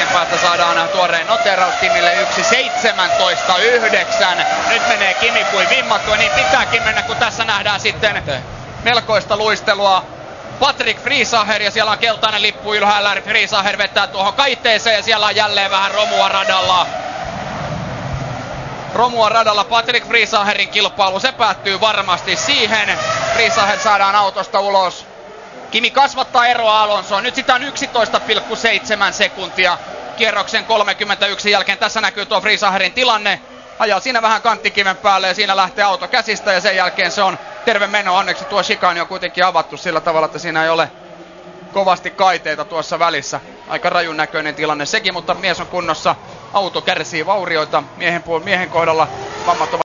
hetken päästä saadaan tuoreen noteraus Kimille 1.17.9. Nyt menee Kimi kuin vimmattu, niin pitääkin mennä, kun tässä nähdään sitten melkoista luistelua. Patrick Friesacher ja siellä on keltainen lippu ylhäällä. Friesacher vetää tuohon kaiteeseen ja siellä on jälleen vähän romua radalla. Romua radalla Patrick Friesacherin kilpailu. Se päättyy varmasti siihen. Friesacher saadaan autosta ulos. Kimi kasvattaa eroa Alonsoon. Nyt sitä on 11,7 sekuntia kierroksen 31 jälkeen. Tässä näkyy tuo Friesacherin tilanne. Ajaa siinä vähän kanttikiven päälle ja siinä lähtee auto käsistä ja sen jälkeen se on terve meno. Onneksi tuo shikani on kuitenkin avattu sillä tavalla, että siinä ei ole kovasti kaiteita tuossa välissä. Aika rajun näköinen tilanne sekin, mutta mies on kunnossa. Auto kärsii vaurioita miehen, miehen kohdalla. Vammat ovat